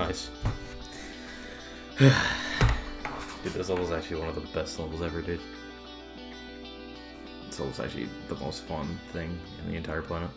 Nice. dude, this level's actually one of the best levels ever, dude. This level's actually the most fun thing in the entire planet.